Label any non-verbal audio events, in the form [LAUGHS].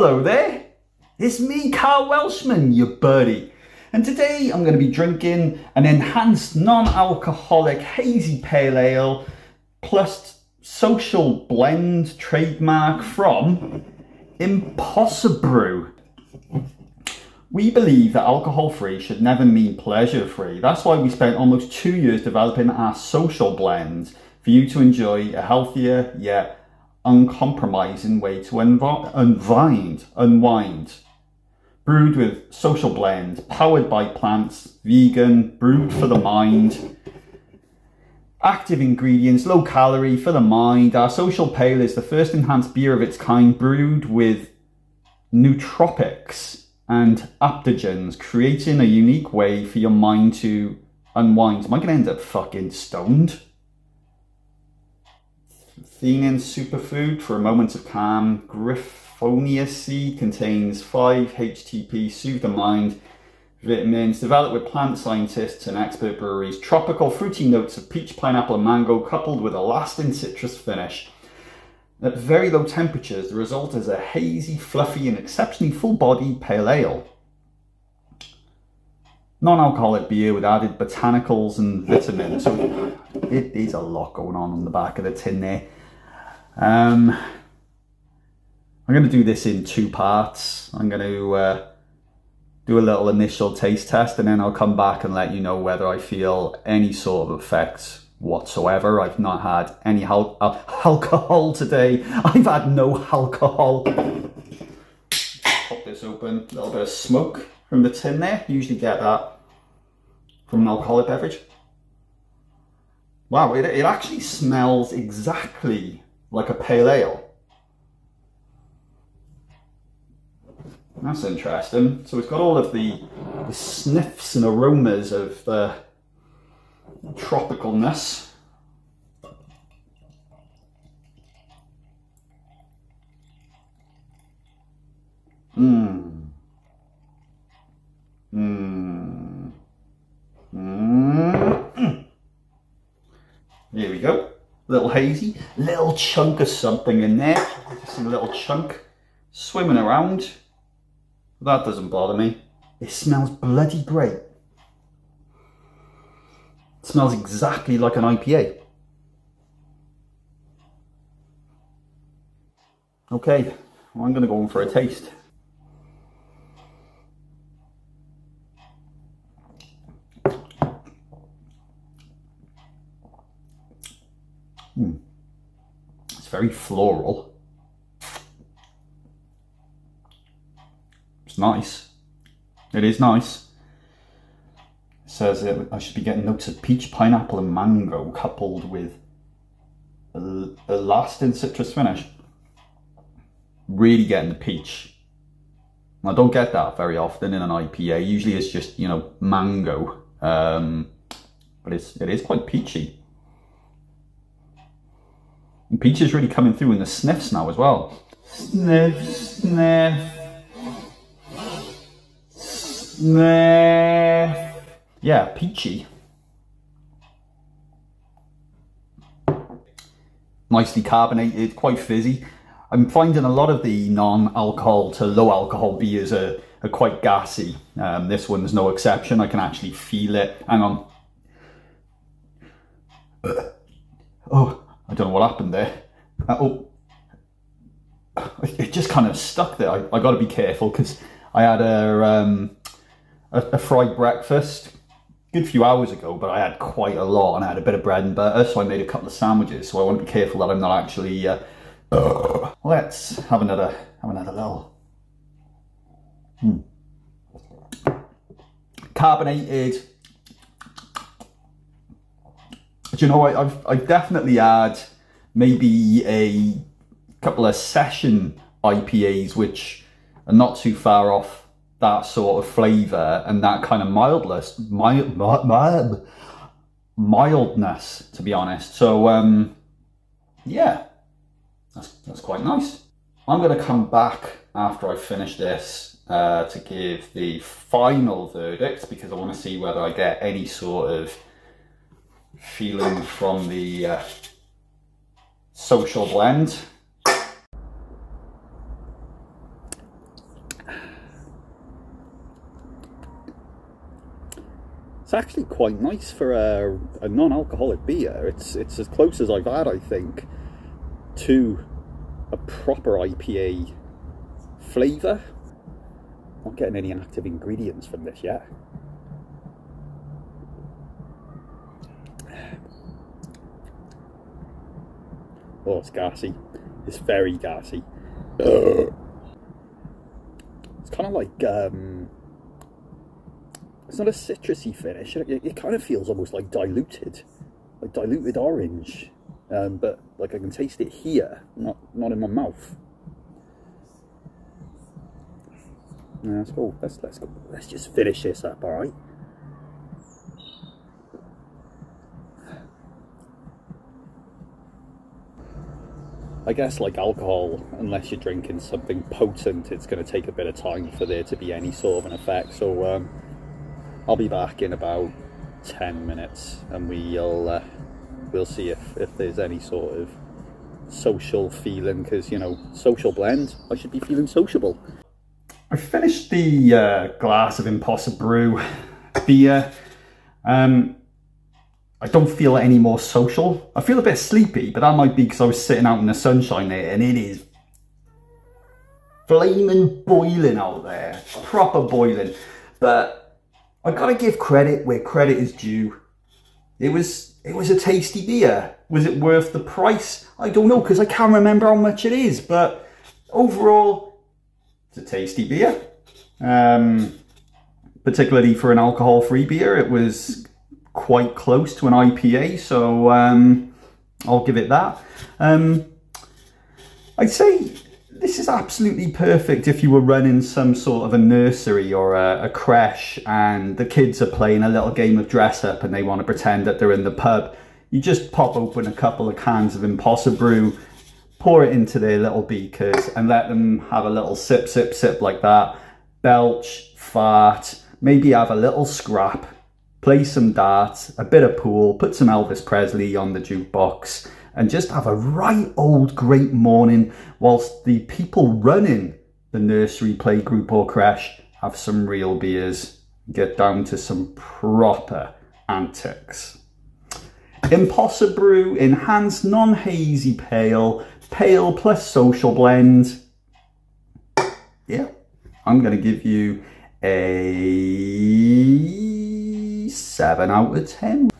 Hello there, it's me, Karl Welshman, your buddy. And today I'm going to be drinking an enhanced non-alcoholic hazy pale ale plus social blend trademark from Impossibrew. We believe that alcohol free should never mean pleasure free. That's why we spent almost two years developing our social blend for you to enjoy a healthier yet uncompromising way to unwind, unwind. Brewed with social blend, powered by plants, vegan, brewed for the mind. Active ingredients, low calorie for the mind. Our social pale is the first enhanced beer of its kind brewed with nootropics and adaptogens, creating a unique way for your mind to unwind. Am I going to end up fucking stoned? Theanine superfood for a moment of calm. Griffonia seed contains 5-HTP, soothe the mind, vitamins, developed with plant scientists and expert breweries. Tropical fruity notes of peach, pineapple and mango coupled with a lasting citrus finish. At very low temperatures, the result is a hazy, fluffy and exceptionally full-bodied pale ale. Non-alcoholic beer with added botanicals and vitamins. So it is a lot going on on the back of the tin there. Um, I'm going to do this in two parts. I'm going to uh, do a little initial taste test and then I'll come back and let you know whether I feel any sort of effects whatsoever. I've not had any al al [LAUGHS] alcohol today. I've had no alcohol. Pop this open, a little bit of smoke from the tin there. Usually get that from an alcoholic beverage. Wow, it, it actually smells exactly like a pale ale. That's interesting. So it's got all of the, the sniffs and aromas of the tropicalness. Mmm. Mmm. Here we go little hazy, little chunk of something in there. Just a little chunk swimming around. That doesn't bother me. It smells bloody great. It smells exactly like an IPA. Okay, well, I'm going to go in for a taste. It's very floral. It's nice. It is nice. It says I should be getting notes of peach, pineapple and mango coupled with a, a lasting citrus finish. Really getting the peach. I don't get that very often in an IPA. Usually it's just, you know, mango. Um, but it's, it is quite peachy. And Peach is really coming through in the sniffs now as well. Sniff, sniff. Sniff. Yeah, peachy. Nicely carbonated, quite fizzy. I'm finding a lot of the non-alcohol to low alcohol beers are, are quite gassy. Um, this one's no exception. I can actually feel it. Hang on. Oh, I don't know what happened there. Uh, oh, it just kind of stuck there. I, I got to be careful because I had a, um, a, a fried breakfast a good few hours ago, but I had quite a lot and I had a bit of bread and butter, so I made a couple of sandwiches. So I want to be careful that I'm not actually. Uh, let's have another have another little. Hmm. Carbonated. Do you know I, I've I've definitely had maybe a couple of session IPAs which are not too far off that sort of flavour and that kind of mildness, mild, mild, mildness, to be honest. So, um, yeah, that's, that's quite nice. I'm going to come back after I finish this uh, to give the final verdict because I want to see whether I get any sort of feeling from the uh, social blend. It's actually quite nice for a, a non-alcoholic beer. It's it's as close as I've had, I think, to a proper IPA flavour. Not getting any active ingredients from this yet. Oh, it's gassy. It's very gassy. It's kind of like um, it's not a citrusy finish. It, it, kind of feels almost like diluted, like diluted orange. Um, but like I can taste it here, not not in my mouth. Yeah, let's go. Let's let's go. Let's just finish this up, all right? I guess like alcohol, unless you're drinking something potent, it's going to take a bit of time for there to be any sort of an effect. So um, I'll be back in about 10 minutes and we'll uh, we'll see if, if there's any sort of social feeling because you know social blend I should be feeling sociable I finished the uh, glass of Impossibrew beer um, I don't feel any more social. I feel a bit sleepy, but that might be because I was sitting out in the sunshine there and it is flaming boiling out there. Proper boiling. But I gotta give credit where credit is due. It was it was a tasty beer. Was it worth the price? I don't know because I can't remember how much it is, but overall, it's a tasty beer. Um, particularly for an alcohol-free beer, it was quite close to an IPA, so um, I'll give it that. Um, I'd say this is absolutely perfect if you were running some sort of a nursery or a, a creche and the kids are playing a little game of dress up and they want to pretend that they're in the pub. You just pop open a couple of cans of Impossibrew, pour it into their little beakers and let them have a little sip, sip, sip like that. Belch, fart, maybe have a little scrap play some darts, a bit of pool, put some Elvis Presley on the jukebox, and just have a right old great morning whilst the people running the nursery, playgroup, or crash have some real beers, get down to some proper antics. Impossibrew Enhanced Non-Hazy Pale, Pale plus Social Blend. Yeah, I'm going to give you a 7 out of 10.